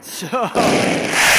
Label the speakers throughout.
Speaker 1: 操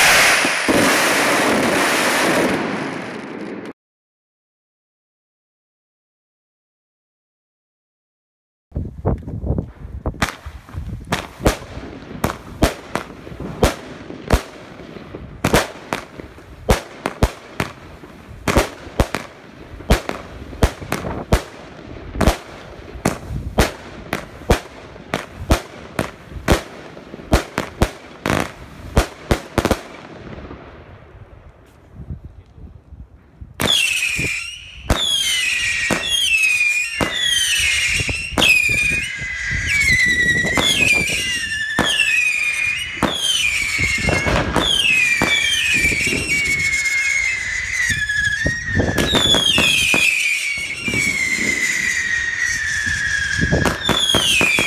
Speaker 2: you